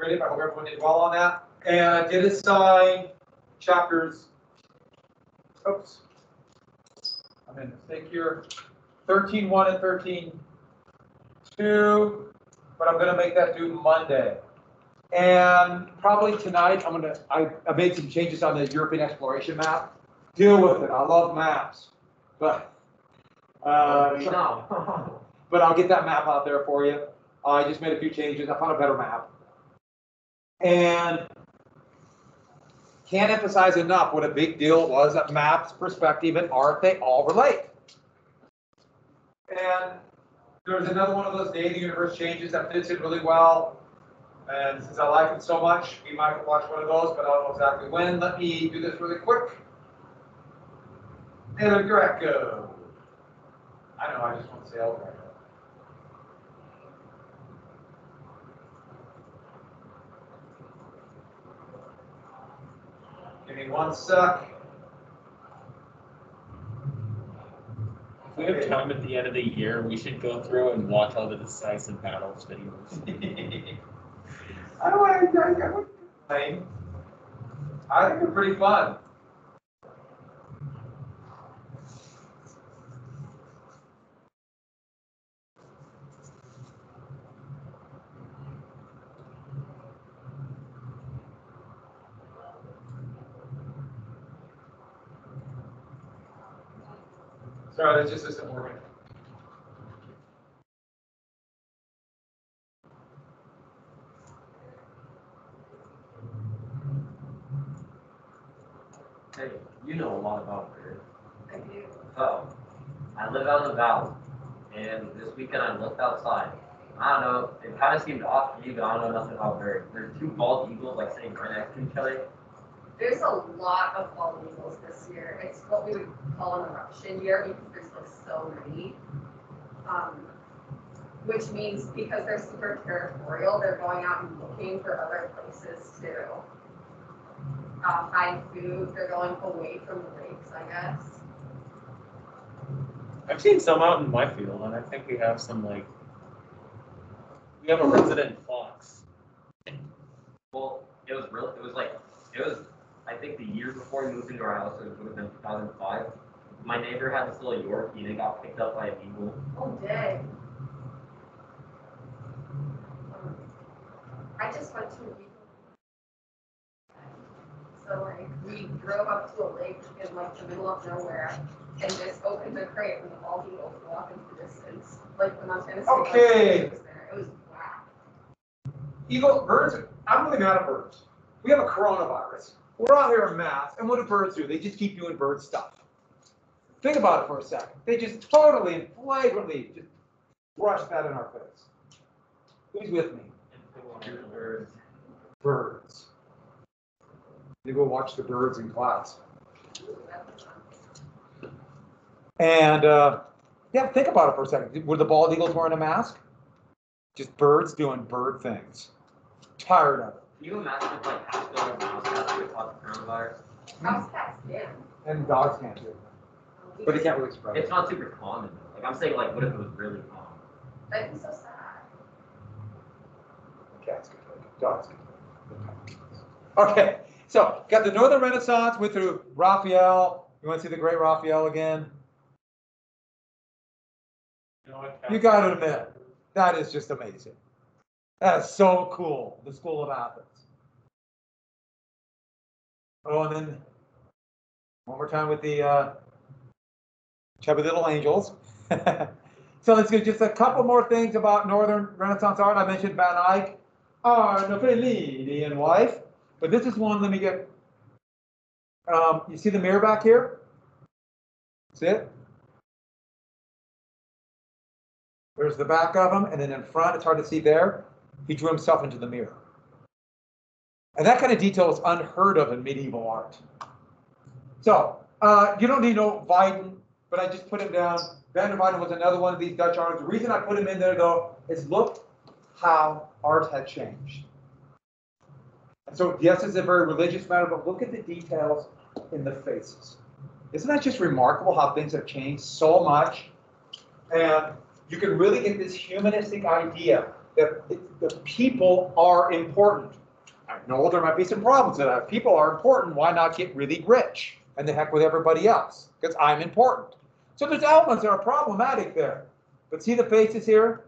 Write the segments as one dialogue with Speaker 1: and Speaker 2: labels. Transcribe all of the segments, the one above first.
Speaker 1: I hope everyone did well on that. And I did assign chapters, oops. I made a mistake here, thirteen one and thirteen two, but I'm gonna make that due Monday. And probably tonight, I'm gonna, I, I made some changes on the European exploration map. Deal with it, I love maps, but, uh, but I'll get that map out there for you. I just made a few changes, I found a better map. And can't emphasize enough what a big deal it was that maps, perspective, and art, they all relate. And there's another one of those day the universe changes that fits in really well. And since I like it so much, we might watch one of those, but I don't know exactly when. Let me do this really quick. El Greco. I know, I just want to say El Greco. Give me one sec.
Speaker 2: If we have time at the end of the year, we should go through and watch all the decisive battles videos.
Speaker 1: I don't, I, I, I. I think they're pretty fun. Sorry, that just isn't working.
Speaker 3: Hey, you know a lot about beer.
Speaker 4: I do.
Speaker 3: So, I live out in the valley, and this weekend I looked outside. I don't know, it kind of seemed off to me, but I don't know nothing about birds. There's two bald eagles like sitting right next to each other.
Speaker 4: There's a lot of bald eagles this year. It's what we would call an eruption year because there's like so many. Um, which means because they're super territorial, they're going out and looking for other places to uh, hide food. They're going away from the lakes, I guess.
Speaker 2: I've seen some out in my field, and I think we have some like, we have a resident fox.
Speaker 3: Well, it was real, it was like, it was, I think the year before we moved into our house, it would have been two thousand five. My neighbor had this little Yorkie, and it got picked up by an eagle.
Speaker 4: Oh, dang. Um, I just went to a week. So like, we drove up to a lake in like the middle of nowhere and just opened the crate and all the eagles were off into the distance, like the Montana State. Park
Speaker 1: Okay.
Speaker 4: was there. It was whack.
Speaker 1: Eagle, birds, I'm really mad at birds. We have a coronavirus. We're out here in mass, and what do birds do? They just keep doing bird stuff. Think about it for a second. They just totally and flagrantly just brush that in our face. Who's with me?
Speaker 3: Birds.
Speaker 1: Birds. You go watch the birds in class. And, uh, yeah, think about it for a second. Were the bald eagles wearing a mask? Just birds doing bird things. Tired of it.
Speaker 3: Can you imagine if like half the mouse cats would caught the coronavirus?
Speaker 4: House cats, yeah.
Speaker 1: And dogs can't do it. But it can't really spread
Speaker 3: It's not super common though. Like I'm saying, like what if it was really common?
Speaker 4: That'd be so sad.
Speaker 1: Cats can take it, dogs can take it. Okay, so got the Northern Renaissance, went through Raphael. You want to see the great Raphael again?
Speaker 2: You know what,
Speaker 1: You gotta admit, that is just amazing. That is so cool, the School of Athens. Oh, and then one more time with the uh, Chubby Little Angels. so let's get just a couple more things about Northern Renaissance art. I mentioned Van Eyck, Arnolfini and wife, but this is one. Let me get. Um, you see the mirror back here? See it? There's the back of them, and then in front, it's hard to see there. He drew himself into the mirror. And that kind of detail is unheard of in medieval art. So, uh, you don't need no Weyden, but I just put him down. Van der Weyden was another one of these Dutch artists. The reason I put him in there, though, is look how art had changed. And so, yes, it's a very religious matter, but look at the details in the faces. Isn't that just remarkable how things have changed so much? And you can really get this humanistic idea that the people are important. I know there might be some problems that. If People are important, why not get really rich? And the heck with everybody else, because I'm important. So there's elements that are problematic there. But see the faces here?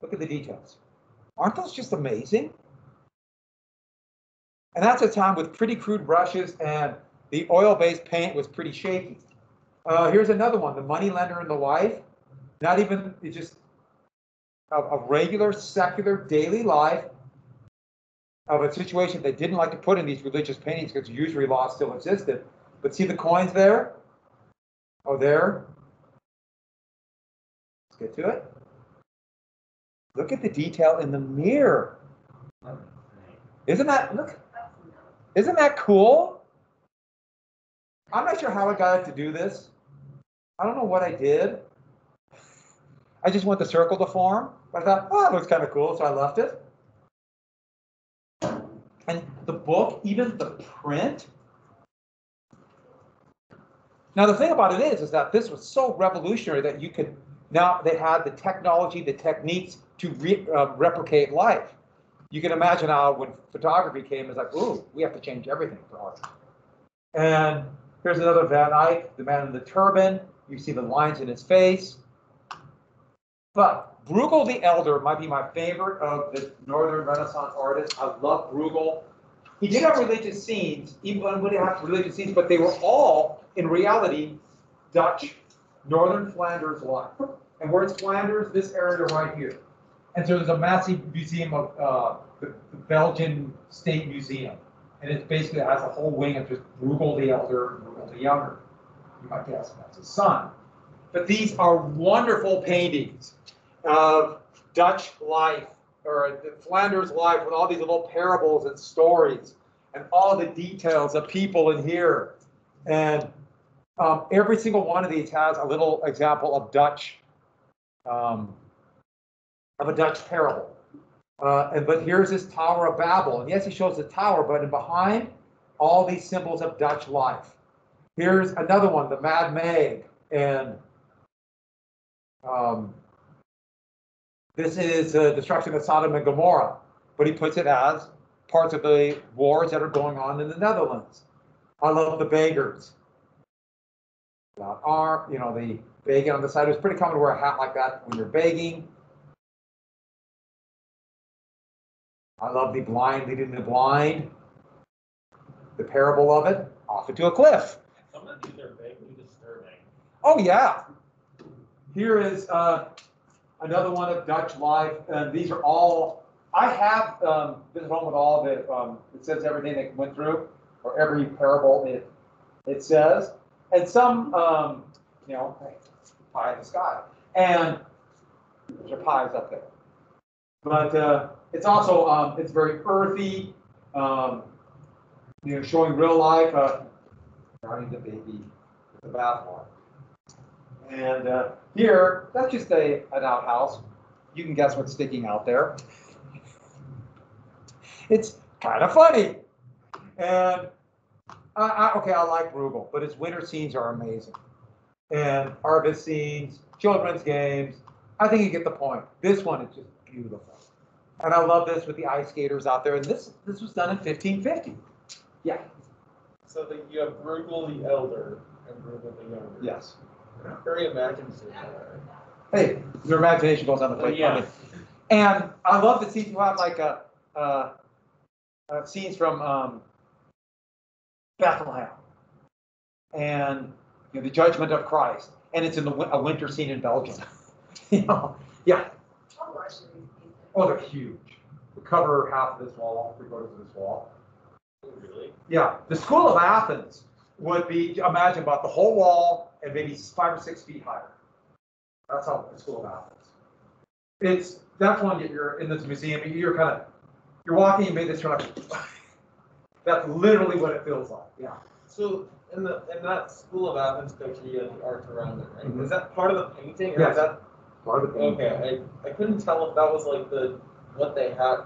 Speaker 1: Look at the details. Aren't those just amazing? And that's a time with pretty crude brushes and the oil-based paint was pretty shaky. Uh, here's another one, the money lender and the wife. Not even, it just a, a regular secular daily life of a situation they didn't like to put in these religious paintings because usury law still existed. But see the coins there? Oh, there. Let's get to it. Look at the detail in the mirror. Isn't that, look, isn't that cool? I'm not sure how I got to do this. I don't know what I did. I just want the circle to form. But I thought, oh, that looks kind of cool, so I left it. And the book, even the print. Now the thing about it is, is that this was so revolutionary that you could now they had the technology, the techniques to re, uh, replicate life. You can imagine how when photography came, it's like, ooh, we have to change everything for art. And here's another Van Eyck, the man in the turban. You see the lines in his face. But Bruegel the Elder might be my favorite of the Northern Renaissance artists. I love Bruegel. He did have religious scenes, even when he had religious scenes, but they were all, in reality, Dutch, Northern Flanders life. And where it's Flanders, this area right here. And so there's a massive museum of uh, the, the Belgian State Museum. And it basically has a whole wing of just Bruegel the Elder, and Bruegel the Younger. You might guess that's his son. But these are wonderful paintings of Dutch life or Flanders life with all these little parables and stories and all the details of people in here. And um, every single one of these has a little example of Dutch, um, of a Dutch parable. Uh, and but here's this Tower of Babel, and yes, he shows the tower, but in behind all these symbols of Dutch life. Here's another one, the Mad Meg, and um, this is the destruction of Sodom and Gomorrah, but he puts it as parts of the wars that are going on in the Netherlands. I love the beggars. Not are, you know, the begging on the side. It was pretty common to wear a hat like that when you're begging. I love the blind leading the blind. The parable of it, off into a cliff.
Speaker 2: Some of these are vaguely disturbing.
Speaker 1: Oh, yeah. Here is uh, another one of Dutch life, and these are all, I have um, been home with all the, um, it says everything they went through, or every parable it, it says. And some, um, you know, pie in the sky. And there's are pies up there. But uh, it's also, um, it's very earthy, um, you know, showing real life, uh, drowning the baby with the bathwater. And uh, here, that's just a, an outhouse. You can guess what's sticking out there. It's kind of funny. And I, I, okay, I like Bruegel, but his winter scenes are amazing. And harvest scenes, children's games. I think you get the point. This one is just beautiful. And I love this with the ice skaters out there. And this this was done in 1550. Yeah.
Speaker 2: So that you have Bruegel the Elder and Bruegel the Younger.
Speaker 1: Yes.
Speaker 2: Very imaginative.
Speaker 1: Hey, your imagination goes on the plate.
Speaker 2: yeah.
Speaker 1: And I love the scenes you have like a, uh, uh, scenes from um, Bethlehem and you know, the Judgment of Christ, and it's in the, a winter scene in Belgium. you know, yeah.
Speaker 4: How large are these pieces?
Speaker 1: Oh, they're huge. We cover half of this wall, three quarters of this wall.
Speaker 2: Really?
Speaker 1: Yeah, the School of Athens would be, imagine about the whole wall and maybe five or six feet higher. That's how the School of Athens. It's, that's one that you're in this museum, you're kind of, you're walking, you made this, you're like, that's literally what it feels like, yeah.
Speaker 2: So in the in that School of Athens picture, you have the art around it, right?
Speaker 1: Mhm.
Speaker 2: Is that part of the painting, or
Speaker 1: Yes.
Speaker 2: is that
Speaker 1: Part of the painting?
Speaker 2: okay? I, I couldn't tell if that was like the what they had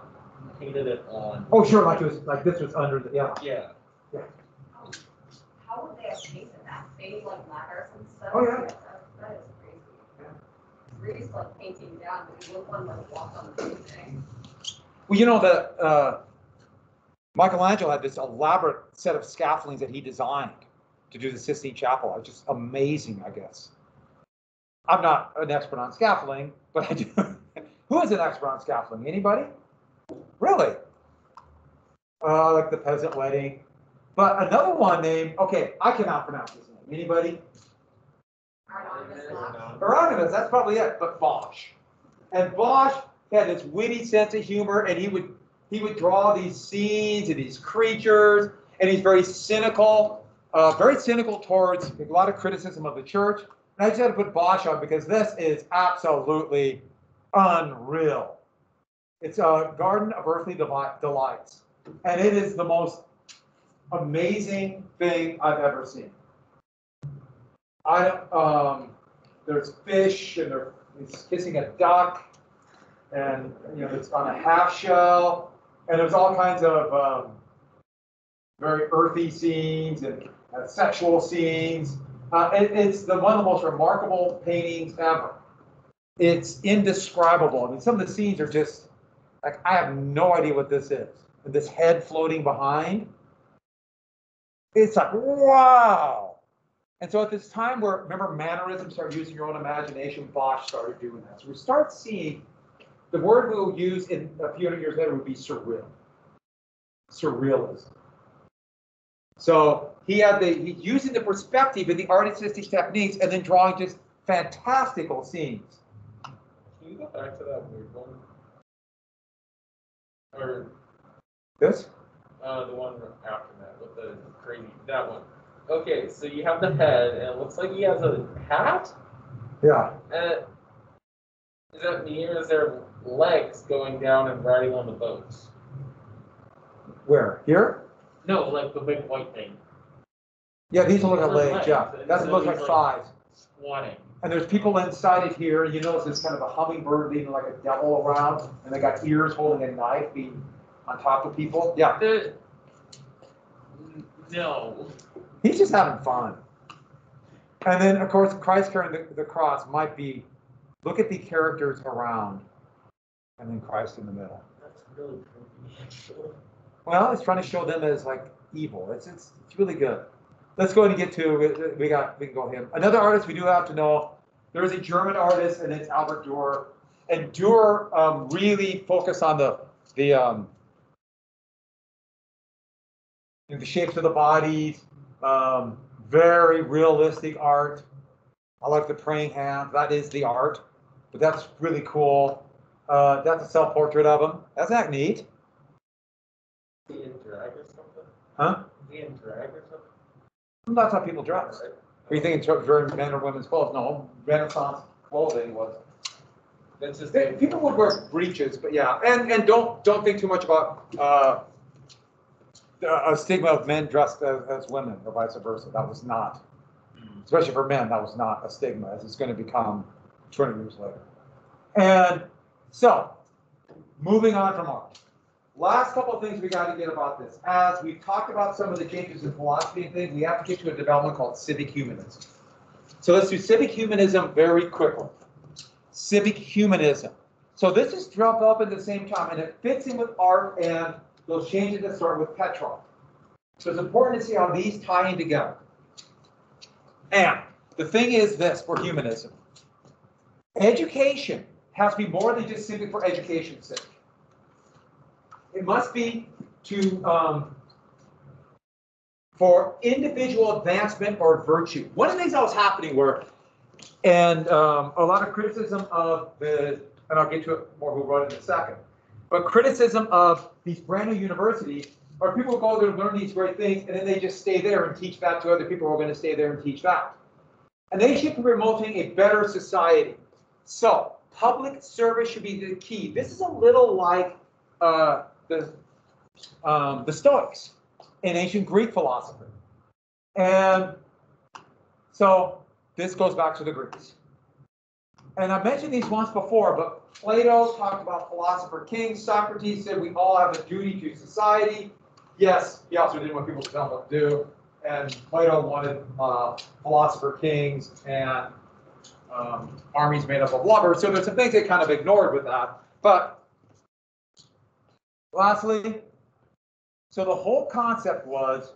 Speaker 2: painted it on.
Speaker 1: Oh, sure, like it was, like this was under the, yeah.
Speaker 2: Yeah.
Speaker 4: How would they have painted Fading like ladders and stuff?
Speaker 1: Oh, yeah.
Speaker 4: That that is crazy. we're like painting down, but we wouldn't want to like walk on the painting.
Speaker 1: Well, you know, the, uh, Michelangelo had this elaborate set of scaffoldings that he designed to do the Sistine Chapel. It's just amazing, I guess. I'm not an expert on scaffolding, but I do. Who is an expert on scaffolding? Anybody? Really? Uh, like the peasant wedding. But another one named, okay, I cannot pronounce this name. Anybody?
Speaker 4: Hieronymus
Speaker 1: that's probably it, but Bosch. And Bosch had this witty sense of humor, and he would he would draw these scenes and these creatures, and he's very cynical, uh, very cynical towards a lot of criticism of the church. And I just had to put Bosch on because this is absolutely unreal. It's a garden of earthly delights, and it is the most amazing thing I've ever seen. I um, there's fish and there, he's kissing a duck, and you know it's on a half shell, and there's all kinds of um, very earthy scenes and uh, sexual scenes. Uh, it, it's the one of the most remarkable paintings ever. It's indescribable. I mean, some of the scenes are just like I have no idea what this is. And this head floating behind. It's like wow. And so at this time where, remember, mannerisms start using your own imagination, Bosch started doing that. So we start seeing the word we'll use in a few hundred years later would be surreal. Surrealism. So he had the, he's using the perspective and the artistic techniques and then drawing just fantastical scenes.
Speaker 2: Can you go back to that weird one? Or
Speaker 1: This?
Speaker 2: uh, the one after that with the crazy that one. Okay, so you have the head, and it looks like he has a hat.
Speaker 1: Yeah.
Speaker 2: And is that me, or is there legs going down and riding on the boats?
Speaker 1: Where? Here?
Speaker 2: No, like the big white thing
Speaker 1: Yeah, these look like legs, yeah.
Speaker 2: legs, and
Speaker 1: That looks like thighs.
Speaker 2: squatting.
Speaker 1: And there's people inside it here. You notice it's kind of a hummingbird leaning like a devil around, and they got ears holding a knife being on top of people. Yeah,
Speaker 2: The no.
Speaker 1: He's just having fun. And then, of course, Christ carrying the, the cross might be look at the characters around, and then Christ in the middle.
Speaker 2: That's really actually.
Speaker 1: Well, it's trying to show them as like evil. It's it's it's really good. Let's go ahead and get to we- we got we can go him. Another artist we do have to know. There is a German artist, and it's Albert Dürer. And Dürer um, really focused on the the um, the shapes of the bodies. Um, very realistic art. I like the praying hands. That is the art, but that's really cool. Uh, that's a self portrait of him. That's not neat,
Speaker 2: Is he in drag or something?
Speaker 1: huh?
Speaker 2: He in drag or something?
Speaker 1: That's how people dress. Are you thinking very men or women's clothes? No, Renaissance clothing was.
Speaker 2: That's just
Speaker 1: They- People would wear breeches, but yeah, and, and don't, don't think too much about, uh, a stigma of men dressed as, as women or vice versa. That was not, especially for men, that was not a stigma as it's gonna become two hundred years later. And so, moving on from art. Last couple of things we gotta get about this. As we've talked about some of the changes in philosophy and things, we have to get to a development called civic humanism. So let's do civic humanism very quickly. Civic humanism. So this is dropped up at the same time, and it fits in with art and those changes that start with Petrarch. So it's important to see how these tie in together. And the thing is this for humanism. Education has to be more than just simply for education's sake. It must be to um, for individual advancement or virtue. One of the things that was happening were, and um, a lot of criticism of the, and I'll get to it more who wrote it in a second, but criticism of these brand new universities are people go there to learn these great things and then they just stay there and teach that to other people who are going to stay there and teach that. And they should be promoting a better society. So public service should be the key. This is a little like uh, the um, the Stoics in ancient Greek philosophy. And so this goes back to the Greeks. And I mentioned these once before, but Plato talked about philosopher kings. Socrates said we all have a duty to society. Yes, he also didn't want people to tell him what to do. And Plato wanted uh, philosopher kings and um, armies made up of blubber. So there's some things they kind of ignored with that. But lastly, so the whole concept was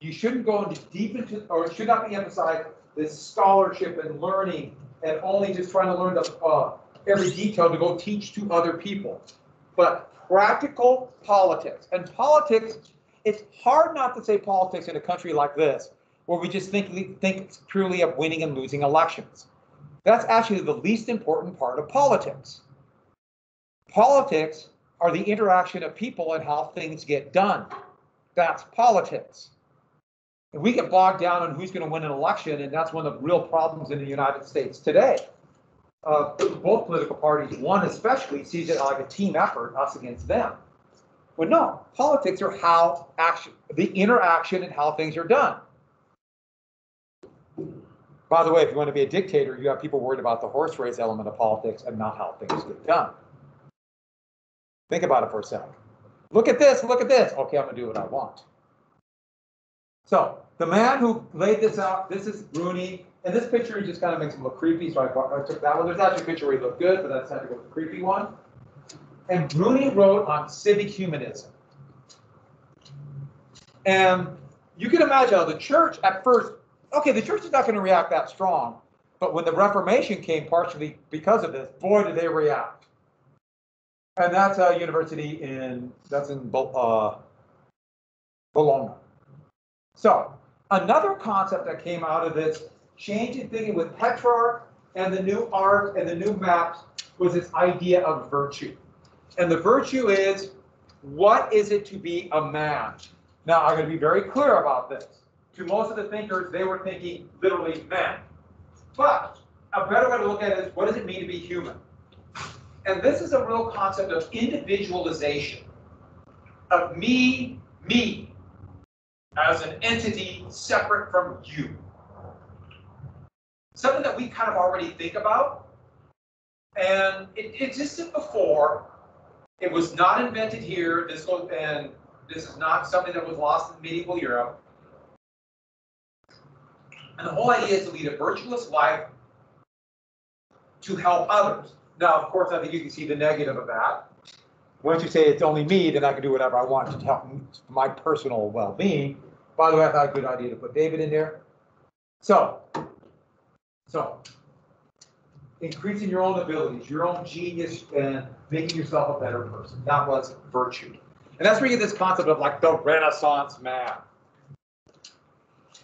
Speaker 1: you shouldn't go into deep into, or it should not be emphasized this scholarship and learning and only just trying to learn the, uh, every detail to go teach to other people. But practical politics and politics, it's hard not to say politics in a country like this, where we just think, think purely of winning and losing elections. That's actually the least important part of politics. Politics are the interaction of people and how things get done. That's politics. We get bogged down on who's going to win an election, and that's one of the real problems in the United States today. Uh, both political parties, one especially, sees it like a team effort, us against them. But no, politics are how action, the interaction and how things are done. By the way, if you want to be a dictator, you have people worried about the horse race element of politics and not how things get done. Think about it for a second. Look at this, look at this. Okay, I'm gonna do what I want. So the man who laid this out, this is Bruni, and this picture just kind of makes him look creepy, so I, I took that one. There's actually a picture where he looked good, but that's not the creepy one. And Bruni wrote on civic humanism. And you can imagine how the church at first, okay, the church is not going to react that strong, but when the Reformation came partially because of this, boy, did they react. And that's a university in, that's in uh, Bologna. So another concept that came out of this change in thinking with Petrarch and the new art and the new maps was this idea of virtue. And the virtue is, what is it to be a man? Now, I'm going to be very clear about this. To most of the thinkers, they were thinking literally man. But a better way to look at it is, what does it mean to be human? And this is a real concept of individualization, of me, me, as an entity separate from you. Something that we kind of already think about. And it existed before. It was not invented here. This was, and this is not something that was lost in medieval Europe. And the whole idea is to lead a virtuous life to help others. Now, of course, I think you can see the negative of that. Once you say it's only me, then I can do whatever I want to help my personal well-being. By the way, I thought a good idea to put David in there. So, so increasing your own abilities, your own genius, and making yourself a better person. That was virtue. And that's where you get this concept of like the Renaissance man.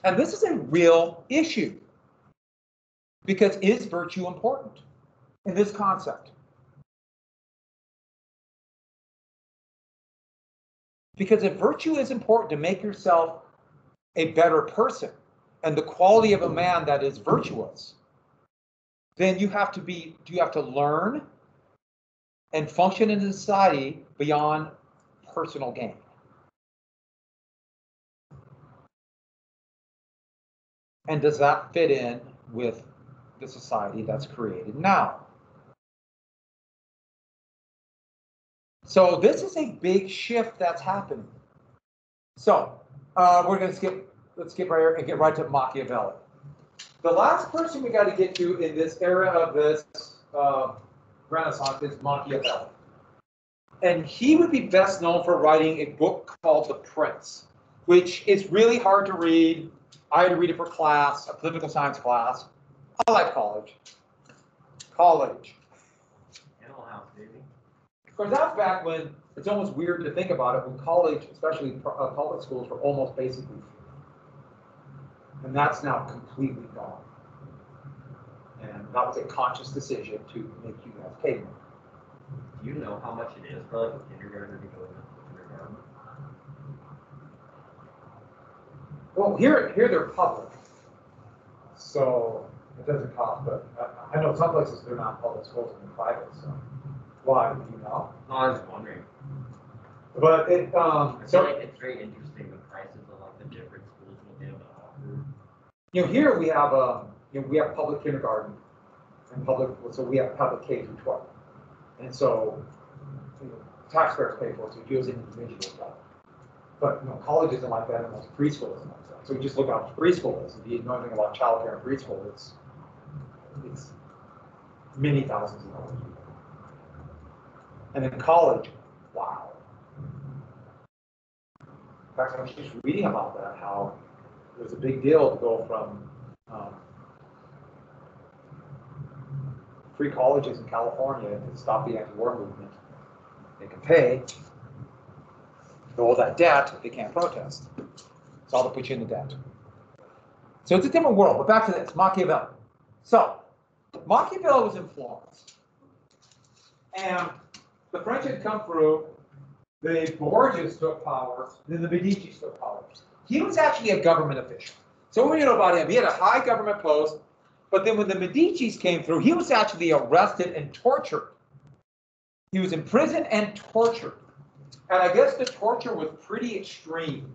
Speaker 1: And this is a real issue. Because is virtue important in this concept? Because if virtue is important to make yourself a better person and the quality of a man that is virtuous, then you have to be, do you have to learn and function in society beyond personal gain. And does that fit in with the society that's created now? So this is a big shift that's happening. So uh, we're going to skip, let's skip right here and get right to Machiavelli. The last person we got to get to in this era of this uh, Renaissance is Machiavelli. And he would be best known for writing a book called The Prince, which is really hard to read. I had to read it for class, a political science class. I like college. College.
Speaker 3: Animal House, baby.
Speaker 1: Of course, that's back when it's almost weird to think about it, when college, especially uh, public schools, were almost basically free. And that's now completely gone. And that was a conscious decision to make you guys pay more.
Speaker 3: Do you know how much it is for like a kindergartner to go into kindergarten?
Speaker 1: Well, here, here they're public. So it doesn't cost, but I, I know some places they're not public schools and they're private, so. Why, do you know?
Speaker 3: No, I was wondering.
Speaker 1: But it, um,
Speaker 3: I feel
Speaker 1: so,
Speaker 3: like it's very interesting the prices of like the different schools will be have to offer.
Speaker 1: you know, here we have, um, you know, we have public kindergarten and public, so we have public K through twelve. And so, you know, taxpayers pay for it, so it goes into individual stuff. But, you know, college isn't like that, and most preschool isn't like that. So you just look how preschool is, if you know anything about childcare and preschool, it's, it's many thousands of dollars. And then college, wow. In fact, I was just reading about that, how it was a big deal to go from, um, free colleges in California to stop the anti-war movement. They can pay, all that debt, they can't protest. It's all to put you in the debt. So it's a different world, but back to this, Machiavelli. So, Machiavelli was in Florence. And the French had come through, the Borgias took power, then the Medici took power. He was actually a government official. So what do you know about him? He had a high government post, but then when the Medicis came through, he was actually arrested and tortured. He was imprisoned and tortured. And I guess the torture was pretty extreme.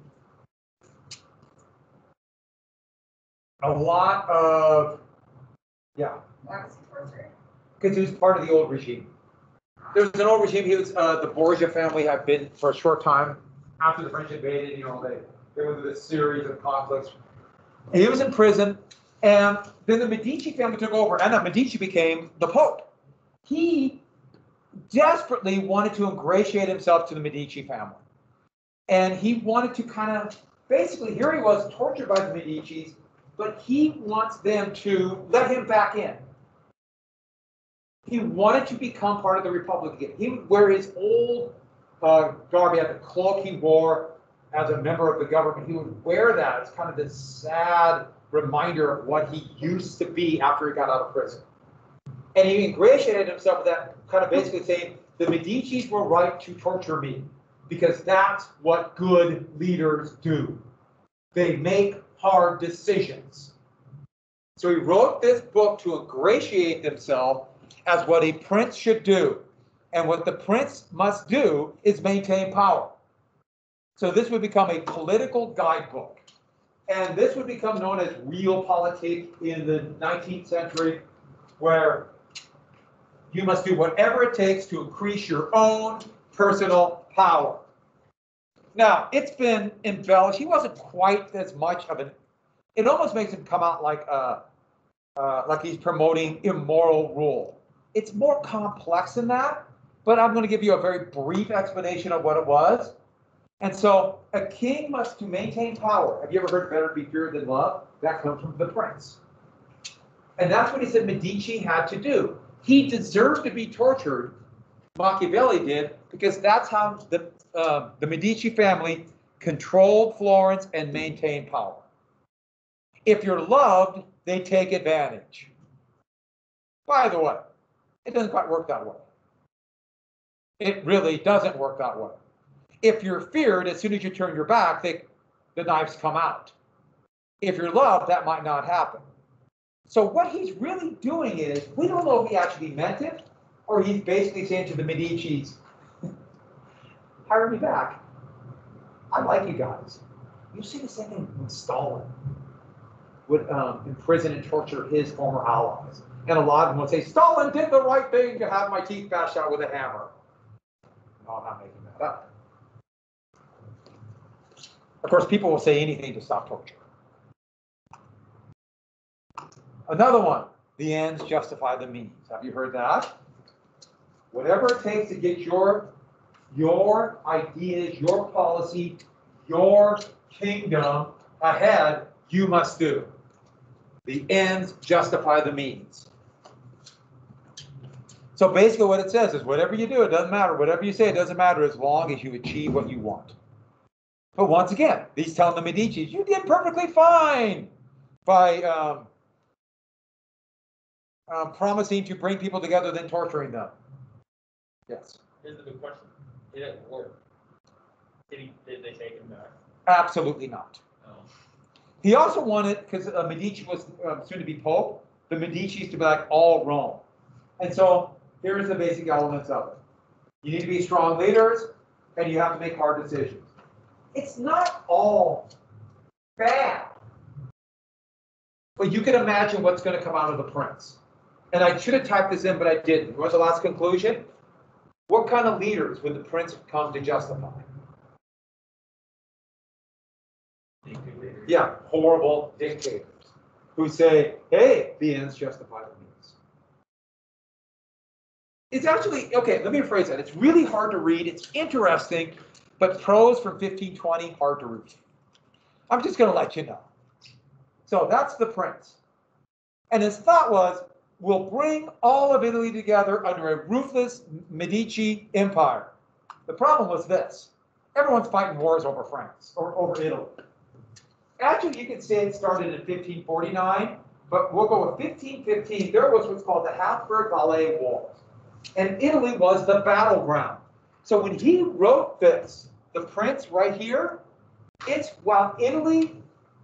Speaker 1: A lot of, yeah,
Speaker 4: Why was he tortured?
Speaker 1: because he was part of the old regime. There was an old regime. He was uh, the Borgia family had been for a short time after the French invaded. You know, they they went this series of conflicts. And he was in prison, and then the Medici family took over, and the Medici became the Pope. He desperately wanted to ingratiate himself to the Medici family, and he wanted to kind of basically here he was tortured by the Medicis, but he wants them to let him back in. He wanted to become part of the Republic again. He would wear his old uh, garb, he had the cloak he wore as a member of the government. He would wear that as kind of this sad reminder of what he used to be after he got out of prison. And he ingratiated himself with that, kind of basically saying, the Medicis were right to torture me because that's what good leaders do. They make hard decisions. So he wrote this book to ingratiate himself as what a prince should do. And what the prince must do is maintain power. So this would become a political guidebook. And this would become known as realpolitik in the 19th century, where you must do whatever it takes to increase your own personal power. Now, it's been embellished. He wasn't quite as much of an, it almost makes him come out like, uh, uh, like he's promoting immoral rule. It's more complex than that, but I'm going to give you a very brief explanation of what it was. And so a king must to maintain power. Have you ever heard better be feared than love? That comes from the prince. And that's what he said Medici had to do. He deserved to be tortured. Machiavelli did because that's how the uh, the Medici family controlled Florence and maintained power. If you're loved, they take advantage. By the way, it doesn't quite work that way. It really doesn't work that way. If you're feared, as soon as you turn your back, they, the knives come out. If you're loved, that might not happen. So what he's really doing is, we don't know if he actually meant it, or he's basically saying to the Medicis, hire me back. I like you guys. You see the same thing when Stalin would um, imprison and torture his former allies. And a lot of them would say, Stalin did the right thing to have my teeth bashed out with a hammer. No, I'm not making that up. Of course, people will say anything to stop torture. Another one, the ends justify the means. Have you heard that? Whatever it takes to get your, your ideas, your policy, your kingdom ahead, you must do. The ends justify the means. So basically what it says is whatever you do, it doesn't matter. Whatever you say, it doesn't matter as long as you achieve what you want. But once again, he's telling the Medici, you did perfectly fine by um, um, promising to bring people together, then torturing them. Yes,
Speaker 2: Here's the big question. Did it work? Did he, did they take him back?
Speaker 1: absolutely not.
Speaker 2: No.
Speaker 1: He also wanted, because uh, Medici was um, soon to be Pope, the Medicis to be like all Rome. And so here's the basic elements of it. You need to be strong leaders, and you have to make hard decisions. It's not all bad. But you can imagine what's going to come out of the prince. And I should have typed this in, but I didn't. What's the last conclusion? What kind of leaders would the prince come to justify? Yeah, horrible dictators who say, hey, the ends justify the means. It's actually, okay, let me rephrase that. It's really hard to read. It's interesting, but prose from 1520, hard to read. I'm just gonna let you know. So that's the prince. And his thought was, we'll bring all of Italy together under a ruthless Medici empire. The problem was this. Everyone's fighting wars over France or over Italy. Actually, you could say it started in 1549, but we'll go with 1515. There was what's called the Habsburg Valois Wars. And Italy was the battleground. So when he wrote this, the prince right here, it's while Italy,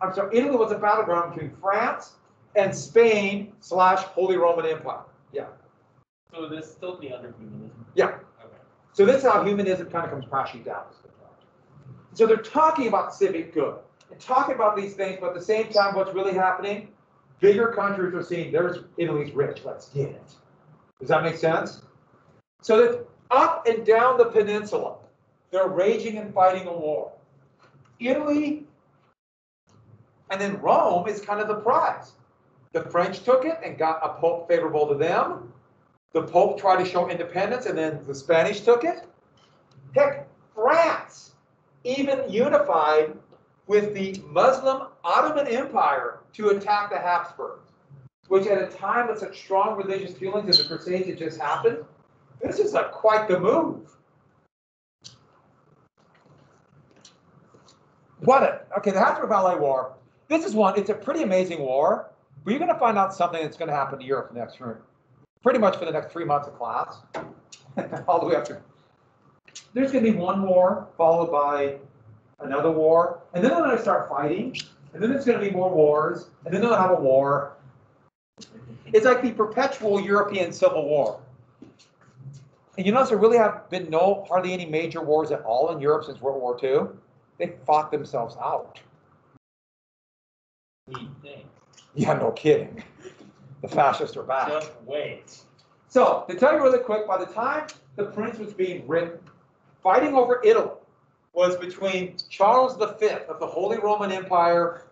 Speaker 1: I'm sorry, Italy was a battleground between France and Spain slash Holy Roman Empire. Yeah.
Speaker 2: So this still be under humanism?
Speaker 1: Yeah.
Speaker 2: Okay.
Speaker 1: So this is how humanism kind of comes crashing down. So they're talking about civic good and talking about these things, but at the same time, what's really happening? Bigger countries are seeing there's Italy's rich, let's get it. Does that make sense? So that up and down the peninsula, they're raging and fighting a war. Italy and then Rome is kind of the prize. The French took it and got a pope favorable to them. The Pope tried to show independence and then the Spanish took it. Heck, France even unified with the Muslim Ottoman Empire to attack the Habsburgs, which at a time with such strong religious feelings as the Crusades had just happened, this is like quite the move. What a, okay, the Habsburg Valois War, this is one, it's a pretty amazing war, but you're gonna find out something that's gonna happen to Europe next, pretty much for the next three months of class, all the way up to there's going to be one war followed by another war, and then they're going to start fighting, and then there's going to be more wars, and then they'll have a war. It's like the perpetual European Civil War. And you notice there really have been no, hardly any major wars at all in Europe since World War II. They fought themselves out. Yeah, no kidding. The fascists are back.
Speaker 2: Just wait.
Speaker 1: So, to tell you really quick, by the time the prince was being written, fighting over Italy was between Charles V of the Holy Roman Empire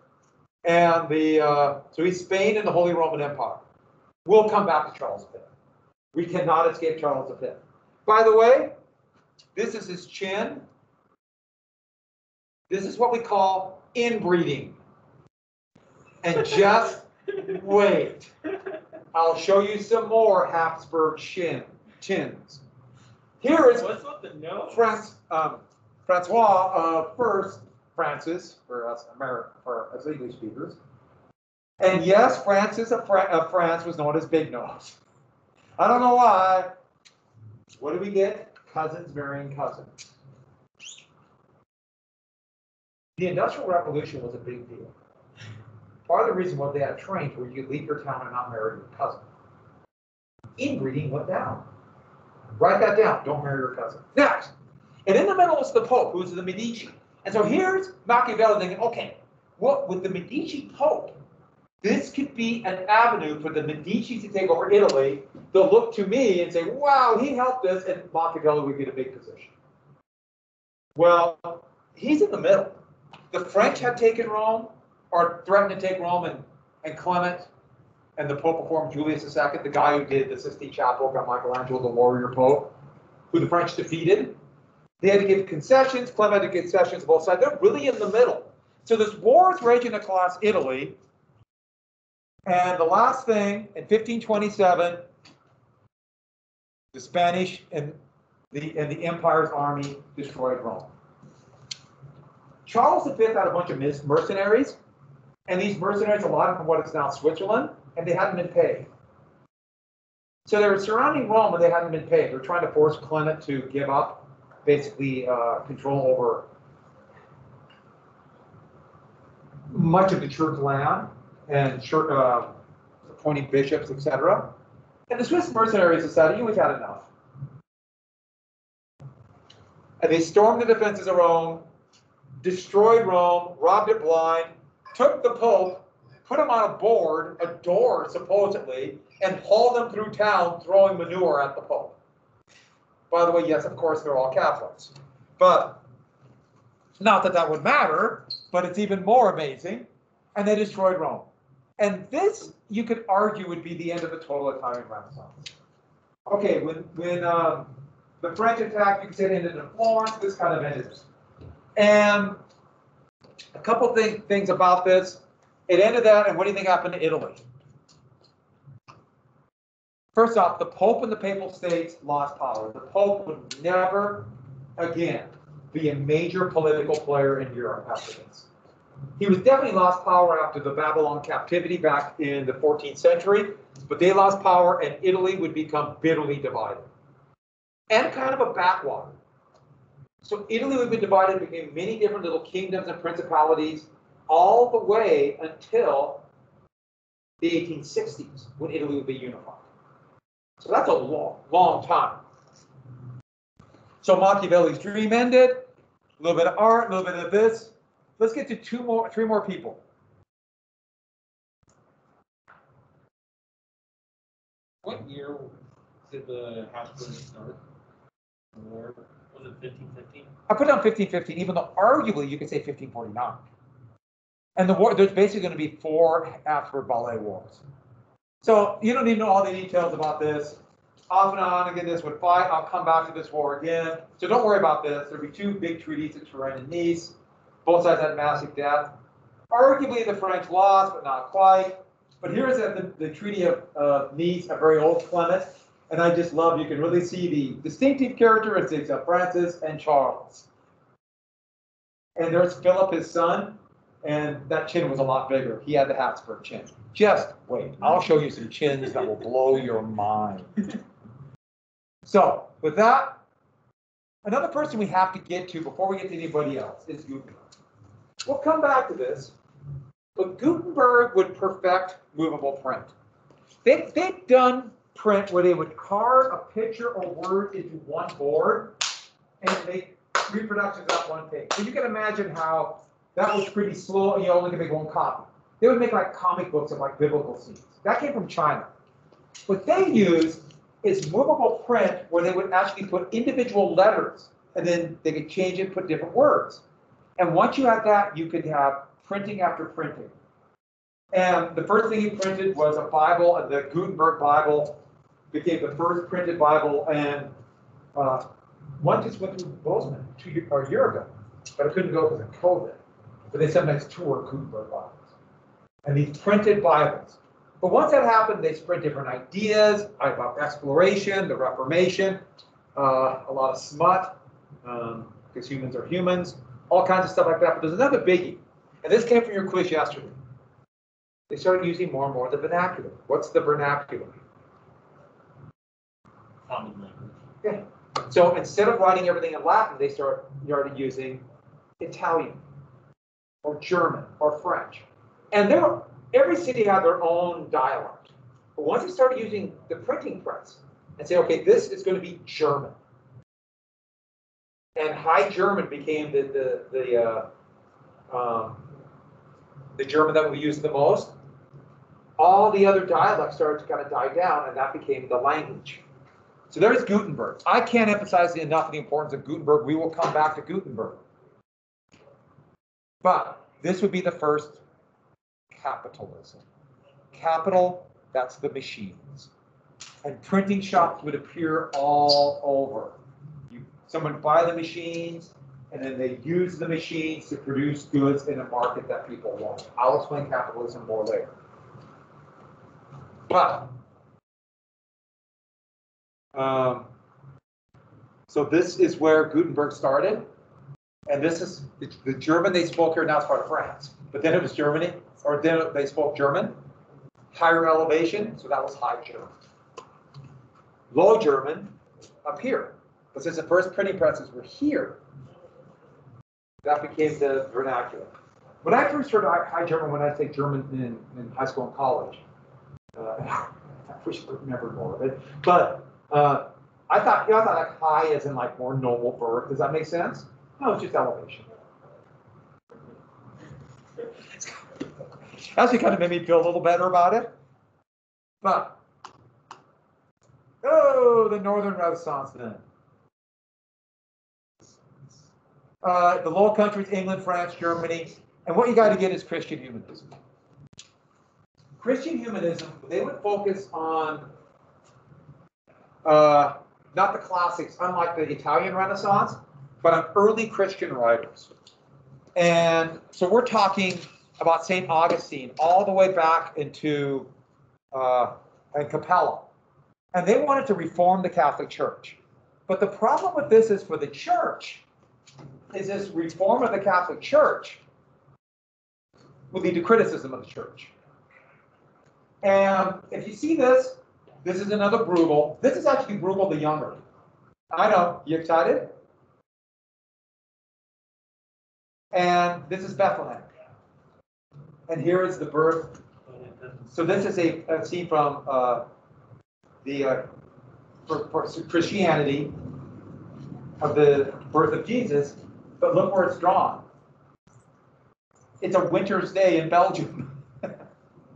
Speaker 1: and the, uh, so he's Spain and the Holy Roman Empire. We'll come back to Charles V. We cannot escape Charles V. By the way, this is his chin. This is what we call inbreeding. And just wait. I'll show you some more Habsburg chin, chins. Here is
Speaker 2: What's with the nose?
Speaker 1: France, um, Francois of first Francis for us American, for us English speakers. And yes, Francis of, Fra- of France was known as Big Nose. I don't know why. What do we get? Cousins marrying cousins. The Industrial Revolution was a big deal. Part of the reason was they had trains where you leave your town and not marry your cousin. Inbreeding went down. Write that down. Don't marry your cousin. Next. And in the middle is the Pope, who's the Medici. And so here's Machiavelli thinking, okay, what with the Medici Pope, this could be an avenue for the Medici to take over Italy. They'll look to me and say, wow, he helped us, and Machiavelli would get a big position. Well, he's in the middle. The French had taken Rome, or threatened to take Rome, and, and Clement and the Pope him, Julius II, the guy who did the Sistine Chapel, got Michelangelo, the warrior Pope, who the French defeated. They had to give concessions. Clement had to give concessions to both sides. They're really in the middle. So this war is raging across Italy. And the last thing, in 1527, the Spanish and the, and the Empire's army destroyed Rome. Charles V had a bunch of mercenaries, and these mercenaries, a lot of them what is now Switzerland, and they hadn't been paid. So they were surrounding Rome and they hadn't been paid. They're trying to force Clement to give up basically uh, control over much of the church land and uh, appointing bishops, etc. And the Swiss mercenaries decided, we've had enough. And they stormed the defenses of Rome, destroyed Rome, robbed it blind, took the Pope, put him on a board, a door supposedly, and hauled him through town throwing manure at the Pope. By the way, yes, of course, they're all Catholics. But not that that would matter, but it's even more amazing, and they destroyed Rome. And this, you could argue, would be the end of the total Italian Renaissance. Okay, when, when um, the French attacked, you could say it ended in Florence, this kind of ended. And a couple thing, things about this. It ended that, and what do you think happened to Italy? First off, the Pope and the Papal States lost power. The Pope would never again be a major political player in Europe after this. He was definitely lost power after the Babylon captivity back in the 14th century, but they lost power and Italy would become bitterly divided. And kind of a backwater. So Italy would be divided between many different little kingdoms and principalities all the way until the 1860s when Italy would be unified. So that's a long, long time. So Machiavelli's dream ended, a little bit of art, a little bit of this. Let's get to two more, three more people.
Speaker 2: What year did the Habsburgs start? The War, was it fifteen fifteen?
Speaker 1: I put down 1515, even though arguably you could say 1549. And the war, there's basically going to be four Habsburg Valois wars. So you don't need to know all the details about this. Off and on again, this would fight. I'll come back to this war again. So don't worry about this. There'll be two big treaties at Turin and Nice. Both sides had massive death. Arguably the French lost, but not quite. But here's the, the, the Treaty of uh, Nice, a very old Clement. And I just love, you can really see the distinctive characteristics of Francis and Charles. And there's Philip, his son, and that chin was a lot bigger. He had the Habsburg chin. Just wait, I'll show you some chins that will blow your mind. So, with that, another person we have to get to before we get to anybody else is Gutenberg. We'll come back to this, but Gutenberg would perfect movable print. They, they'd done print where they would carve a picture or word into one board and make reproductions on one page. So you can imagine how that was pretty slow and you only can make one copy. They would make like comic books of like biblical scenes. That came from China. What they used is movable print where they would actually put individual letters and then they could change it, put different words. And once you had that, you could have printing after printing. And the first thing he printed was a Bible, the Gutenberg Bible became the first printed Bible. And uh, one just went through Bozeman two year, or a year ago, but I couldn't go because of COVID. But they sometimes tour Gutenberg Bibles. And these printed Bibles. But once that happened, they spread different ideas about exploration, the Reformation, uh, a lot of smut, um, because humans are humans, all kinds of stuff like that. But there's another biggie, and this came from your quiz yesterday. They started using more and more the vernacular. What's the vernacular?
Speaker 2: Common language.
Speaker 1: Yeah. So instead of writing everything in Latin, they start, started using Italian or German or French. And there, were- every city had their own dialect. But once they started using the printing press and say, okay, this is going to be German. And High German became the, the, the, uh, um, the German that we use the most. All the other dialects started to kind of die down and that became the language. So there's Gutenberg. I can't emphasize enough the importance of Gutenberg. We will come back to Gutenberg. But this would be the first capitalism. Capital, that's the machines. And printing shops would appear all over. You, someone buy the machines, and then they use the machines to produce goods in a market that people want. I'll explain capitalism more later. But um, so this is where Gutenberg started. And this is the, the German they spoke here, now it's part of France. But then it was Germany, or then they spoke German. Higher elevation, so that was High German. Low German, up here. But since the first printing presses were here, that became the vernacular. When I first heard High German, when I say German in, in high school and college, uh, I wish I remembered more of it. But uh, I thought, you know, I thought like high as in like more normal birth. Does that make sense? No, it's just elevation. Actually, kind of made me feel a little better about it. But oh, the Northern Renaissance then. Uh, the Low Countries, England, France, Germany. And what you gotta get is Christian humanism. Christian humanism, they would focus on, uh, not the classics, unlike the Italian Renaissance, but on early Christian writers. And so we're talking about St. Augustine all the way back into, uh, and Capella. And they wanted to reform the Catholic Church. But the problem with this is for the church, is this reform of the Catholic Church will lead to criticism of the church. And if you see this, this is another Bruegel. This is actually Bruegel the Younger. I know, you excited? And this is Bethlehem. And here is the birth.
Speaker 2: But it doesn't-
Speaker 1: So this is a, a scene from uh, the uh, for, for Christianity of the birth of Jesus, but look where it's drawn. It's a winter's day in Belgium.
Speaker 2: I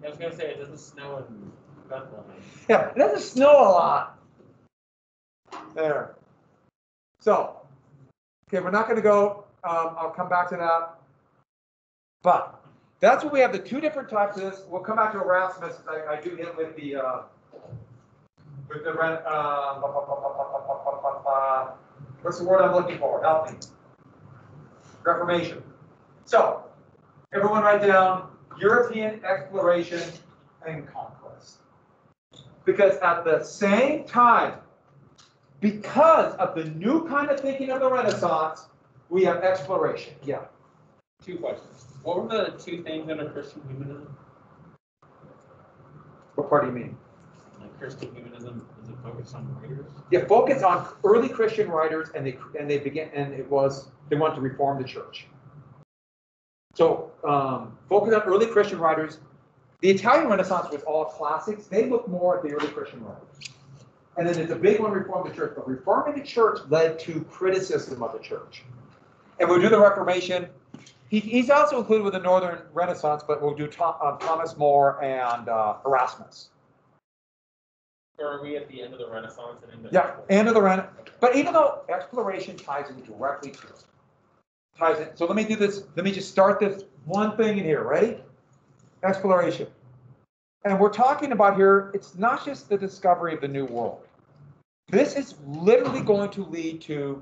Speaker 2: was gonna say, it doesn't snow in Bethlehem.
Speaker 1: Yeah, it doesn't snow a lot. There. So, okay, we're not gonna go, um, I'll come back to that. But, that's what we have the two different types of this. We'll come back to Erasmus I, I do hit with the uh, with the. Uh, what's the word I'm looking for? Help me. Reformation. So, everyone write down European exploration and conquest. Because at the same time, because of the new kind of thinking of the Renaissance, we have exploration. Yeah.
Speaker 2: Two questions. What were the two things under Christian humanism?
Speaker 1: What part do you mean?
Speaker 2: Like Christian humanism, is it focused on writers?
Speaker 1: Yeah, focus on early Christian writers and they, and they began, and it was, they wanted to reform the church. So, um, focus on early Christian writers. The Italian Renaissance was all classics. They look more at the early Christian writers. And then it's a big one, reform the church. But reforming the church led to criticism of the church. And we'll do the Reformation. He, he's also included with the Northern Renaissance, but we'll do Tho- uh, Thomas More and uh, Erasmus.
Speaker 2: Or are we at the end of the Renaissance and into?
Speaker 1: Yeah, end of the Ren, but even though exploration ties in directly to it. Ties in, so let me do this, let me just start this one thing in here, ready? Exploration. And we're talking about here, it's not just the discovery of the new world. This is literally going to lead to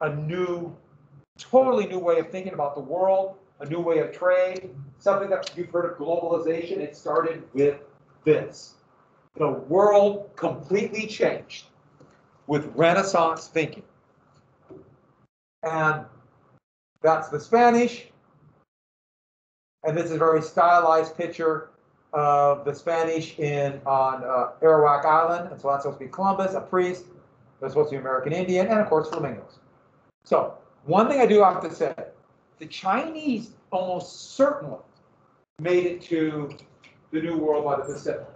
Speaker 1: a new, totally new way of thinking about the world, a new way of trade, something that you've heard of globalization, it started with this. The world completely changed with Renaissance thinking. And that's the Spanish. And this is a very stylized picture of the Spanish in on uh, Arawak Island. And so that's supposed to be Columbus, a priest. That's supposed to be American Indian, and of course flamingos. So one thing I do have to say, the Chinese almost certainly made it to the New World by the Pacific.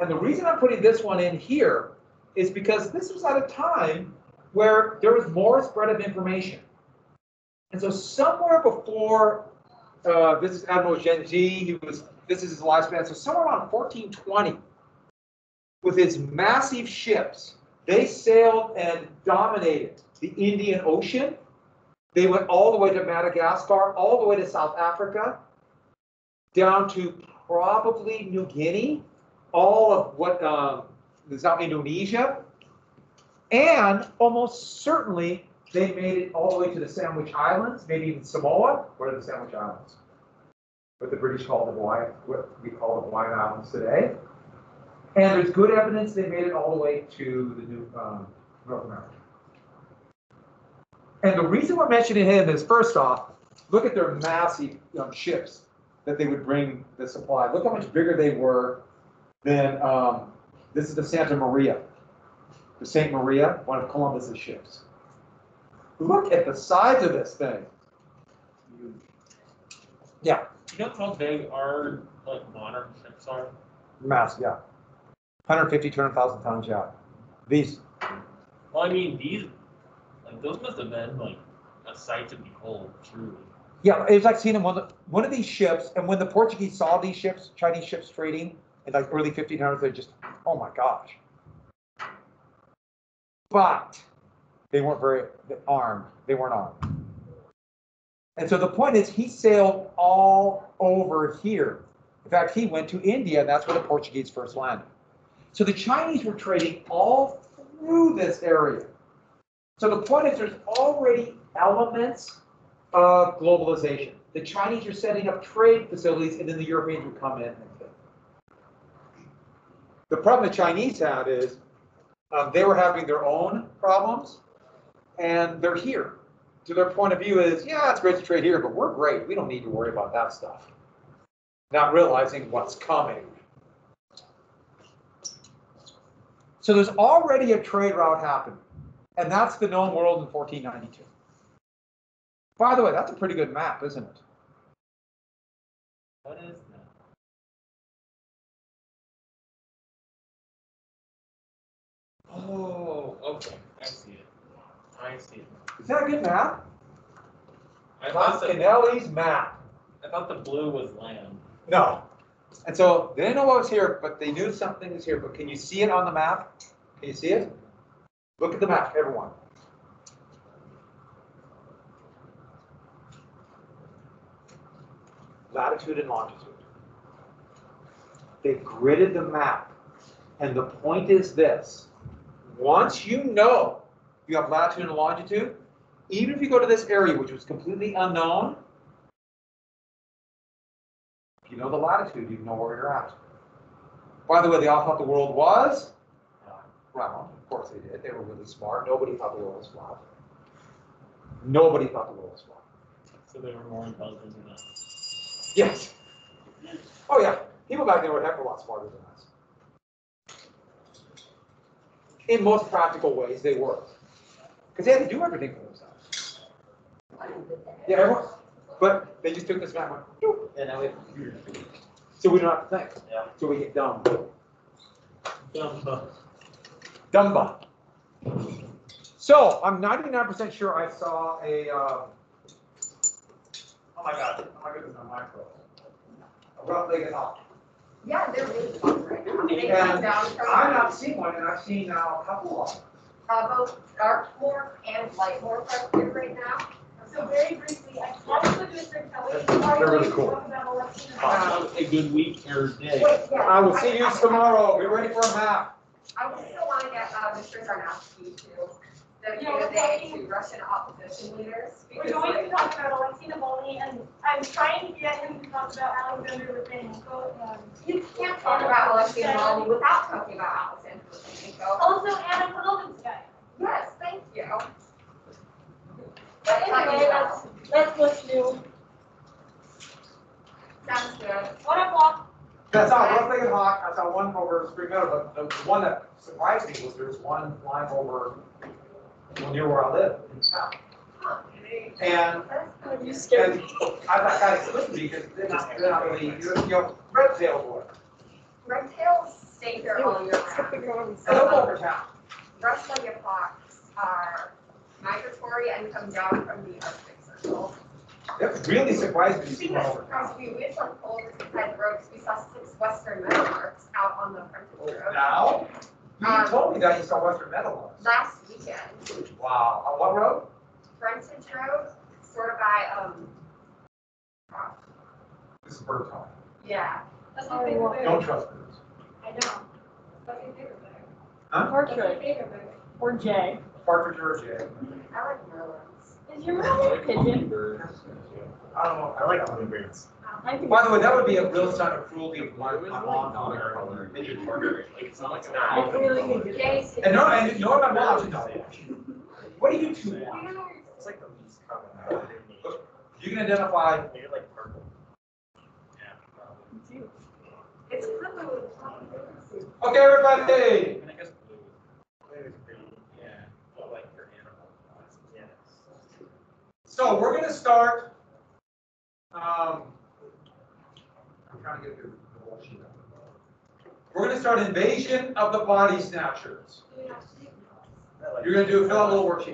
Speaker 1: And the reason I'm putting this one in here is because this was at a time where there was more spread of information. And so somewhere before, uh, this is Admiral Genji, he was, this is his lifespan, so somewhere around 1420, with his massive ships, they sailed and dominated the Indian Ocean. They went all the way to Madagascar, all the way to South Africa, down to probably New Guinea, all of what um, is now Indonesia, and almost certainly they made it all the way to the Sandwich Islands, maybe even Samoa. What are the Sandwich Islands? What the British call the Hawaiian, what we call the Hawaiian Islands today. And there's good evidence they made it all the way to the New um, North America. And the reason we're mentioning him is first off, look at their massive um, ships that they would bring the supply. Look how much bigger they were than um, this is the Santa Maria, the Saint Maria, one of Columbus's ships. Look at the size of this thing. Yeah,
Speaker 2: You know how big our like modern ships are?
Speaker 1: massive, yeah. 150, 200,000 tons, yeah. These,
Speaker 2: Well, I mean, these, like, those must have been like a sight to behold, truly.
Speaker 1: yeah, it was like seeing one, of one of these ships, and when the Portuguese saw these ships, Chinese ships trading in like early 1500s, they're just, oh my gosh. But they weren't very armed. They weren't armed. And so the point is, he sailed all over here. In fact, he went to India, and that's where the Portuguese first landed. So the Chinese were trading all through this area. So the point is, there's already elements of globalization. The Chinese are setting up trade facilities, and then the Europeans would come in and fit. The problem the Chinese had is, um, they were having their own problems, and they're here. So their point of view is, yeah, it's great to trade here, but we're great. We don't need to worry about that stuff. Not realizing what's coming. So there's already a trade route happening, and that's the known world in 1492. By the way, that's a pretty good map, isn't it?
Speaker 2: What is that? Oh, okay, I see it. I see it.
Speaker 1: Is that a good map?
Speaker 2: I thought
Speaker 1: Toscanelli's map.
Speaker 2: I thought the blue was land.
Speaker 1: No. And so they didn't know what was here, but they knew something was here. But can you see it on the map? Can you see it? Look at the map, everyone. Latitude and longitude. They gridded the map. And the point is this. Once you know you have latitude and longitude, even if you go to this area, which was completely unknown, if you know the latitude, you know where you're at. By the way, they all thought the world was round. Of course they did. They were really smart. Nobody thought the world was flat. Nobody thought the world was flat.
Speaker 2: So they were more intelligent than us.
Speaker 1: Yes. Oh yeah. People back then were a heck of a lot smarter than us. In most practical ways, they were. Because they had to do everything for themselves. Yeah, everyone. But they just took this map and went, "Doop."
Speaker 3: And now we have computers.
Speaker 1: so we don't have to think.
Speaker 3: Yeah.
Speaker 1: So we get dumb.
Speaker 2: Dumbo.
Speaker 1: Dumba. So I'm 99% sure I saw a. Uh, oh my God! Oh my goodness! I'm micro. A rough-legged hawk.
Speaker 4: Yeah, they're really fun right now. They
Speaker 1: And
Speaker 4: come down from.
Speaker 1: I've not seen one, and I've seen now a couple of them.
Speaker 4: Uh, both dark morph and light morph are here right now.
Speaker 5: So very briefly, I talked with Mr. Kelly.
Speaker 1: They're really cool.
Speaker 5: Talk about election.
Speaker 2: Have a good week or day.
Speaker 4: Wait, yeah.
Speaker 1: I will see you tomorrow. Be ready for a map.
Speaker 4: I would still want to get, uh, Mr. Zarnowski to
Speaker 5: Yeah,
Speaker 4: a
Speaker 5: we're
Speaker 4: day to Russian opposition leaders.
Speaker 5: We're going to talk about Alexei Navalny, and I'm trying to get him to talk about Alexander Litvinenko. um,
Speaker 4: You can't talk about Alexei Navalny without talking about Alexander Lukashenko.
Speaker 5: Also Anna Politkovskaya.
Speaker 4: Yes, thank you.
Speaker 5: But anyway, that's, that's what's new.
Speaker 4: Sounds good.
Speaker 5: One o'clock.
Speaker 1: That's all. Rough-legged hawk. I saw one over Spring Meadow, but the one that surprised me was there's one flying over near where I live in town.
Speaker 4: Huh.
Speaker 1: And
Speaker 5: you
Speaker 1: And I thought, God, it's supposed to be, because they're not, they're not really, you know, red tails were.
Speaker 4: Red tails stay here all year round.
Speaker 1: And they're over town.
Speaker 4: Rough-legged hawks are migratory and come down from the Arctic Circle.
Speaker 1: It really surprised me to see one over
Speaker 4: Because
Speaker 1: town.
Speaker 4: we went on Cold Side Road, we saw six western meadowlarks out on the frontage road
Speaker 1: Now, you
Speaker 4: Um,
Speaker 1: told me that you saw Western Meadowlarks.
Speaker 4: last weekend.
Speaker 1: Wow, on what road?
Speaker 4: Frontage Road, sort of by, um,
Speaker 1: This is bird talk.
Speaker 4: yeah,
Speaker 5: That's my favorite bird.
Speaker 1: Don't trust birds.
Speaker 5: I know. That's my favorite bird.
Speaker 1: Huh?
Speaker 5: That's my
Speaker 6: Partridge
Speaker 5: favorite bird.
Speaker 6: or Jay.
Speaker 1: Partridge or a jay?
Speaker 4: I like merlins.
Speaker 5: Is your mother a pigeon?
Speaker 2: Birds.
Speaker 1: I don't know.
Speaker 2: I like hummingbirds.
Speaker 6: I think
Speaker 1: By the way, that would be a real sign of cruelty of my, my mom.
Speaker 2: Not a color. Midget target. Like, it's not like an
Speaker 6: I really think it's-
Speaker 4: Jays.
Speaker 1: And no, and you know what my mom should know? What do you two want?
Speaker 2: It's like the least common.
Speaker 1: You can identify,
Speaker 2: Maybe like purple. Yeah.
Speaker 6: it's you.
Speaker 4: It's blue.
Speaker 1: okay, everybody.
Speaker 2: I mean, I guess blue. Blue is pretty, yeah, but like for animal. Yeah.
Speaker 1: So we're gonna start, um, I'm trying to get the, the whole sheet. We're gonna start invasion of the body snatchers. You're gonna do, fill out a little worksheet.